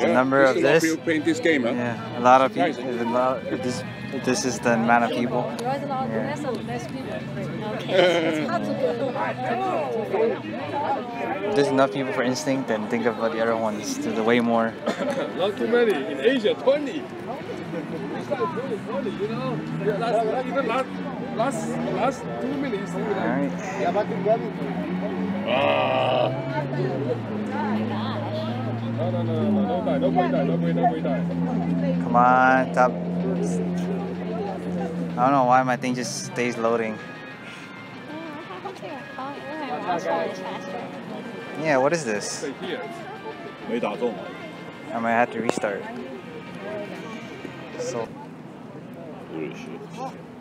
The number of a lot this. people playing this game, huh? Yeah, a lot of people. A lot, this, this is the amount of people. Yeah. If there's enough people for instinct, then think about the other ones. There's way more. Not too many. In Asia, 20. You know, last, even last, last, last two minutes. All right. Ah. Come on, top. I don't know why my thing just stays loading. Yeah, what is this? I might have to restart. So.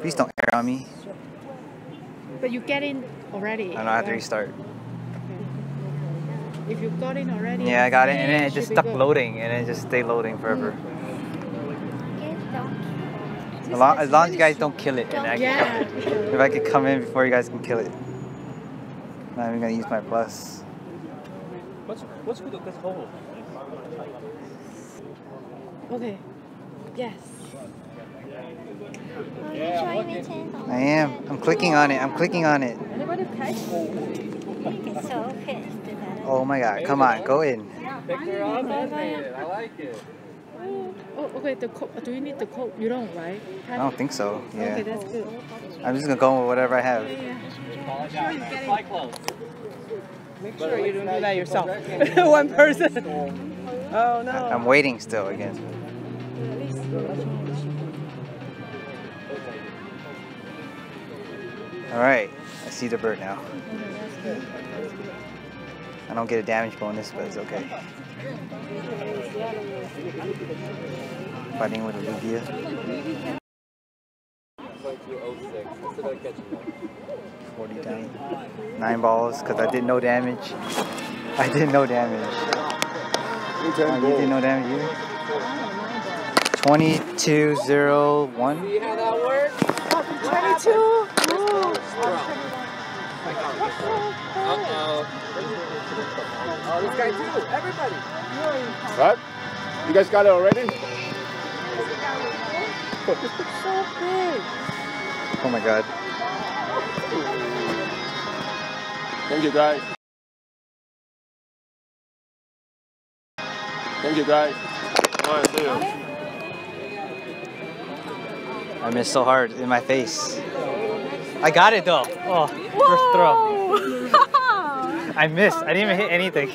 Please don't air on me. But you get in already. I know, I have to restart. If you've got in already. Yeah, I got it, and then it just stuck loading, and it just stayed loading forever. As long, as long as you guys don't kill it, and I can Yeah. come in. If I could come in before you guys can kill it. I'm Not even gonna use my plus. What's what's with this hole? Okay. Yes. I am. I'm clicking on it. I'm clicking on it. so pissed. Oh my god. Come on. Go in. Picture of it. I like it. Oh, oh okay. The code. Do you need the code? You don't, right? I don't think so. Okay, Yeah. that's good. I'm just gonna go with whatever I have. Make sure you don't do that yourself. One person. Oh no. I'm waiting still again. Alright. I see the bird now. I don't get a damage bonus, but it's okay. Fighting with Olivia. 40 down. Nine balls, because I did no damage. I did no damage. Oh, you did no damage either? 2201. See how that works? 22. Uh-oh. Oh, this guy too. Everybody. What? You guys got it already? So big. Oh my god. Thank you, guys. Thank you, guys. Alright, see you. I missed so hard in my face. I got it though. Oh, first throw. I missed. I didn't even hit anything.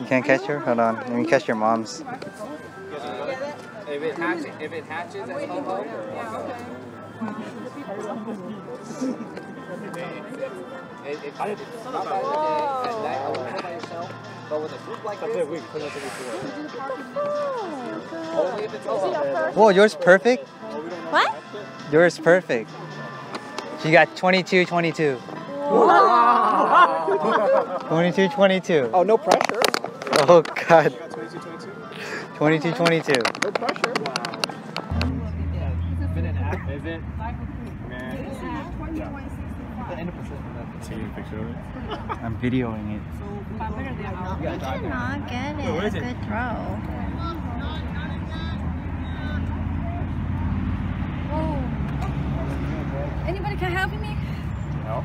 you can't catch her? Hold on. Let me catch your mom's. If it hatches, if it hatches at ho It, it, it's not by the day, at night, I would put it by yourself. But with a group like this, Whoa, yours perfect? What? Yours perfect. She got 22 22. 22 22. Oh, no pressure. Oh god. 22 22. No pressure. Is it? Taking a picture it. I'm videoing it. You cannot get it. where is a good throw. Anybody can help me? No.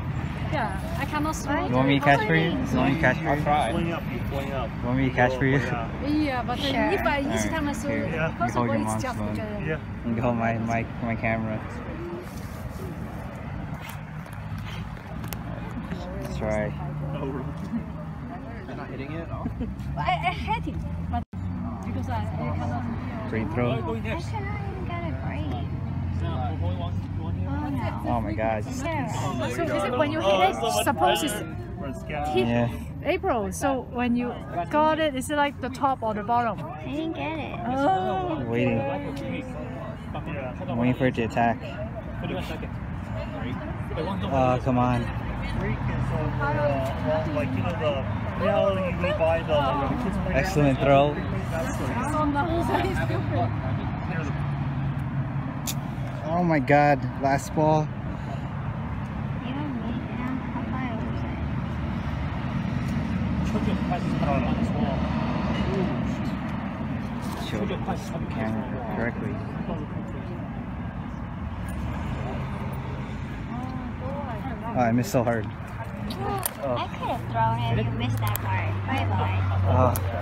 I can swing. You want me to catch for you? You want me to catch for you? I'll try. You want me to catch for you? Yeah, but sure. if I each time I saw it's just. Yeah. You can hold my my my camera. Let's try. Oh. You're not hitting it at all. I, I hit it, but because I, cannot. Free throw. Going. I cannot. Oh no. Oh my god. So is it when you hit it, oh, suppose it's hit Yeah. April. So when you got it, is it like the top or the bottom? I didn't get it. Oh. I'm waiting. I'm waiting for it to attack. Oh, come on. Excellent throw. Oh my god. Last ball. You don't need it. How far was it? Show the camera correctly. Oh, oh I missed so hard. I could have thrown it if you missed that part. Bye bye. Oh.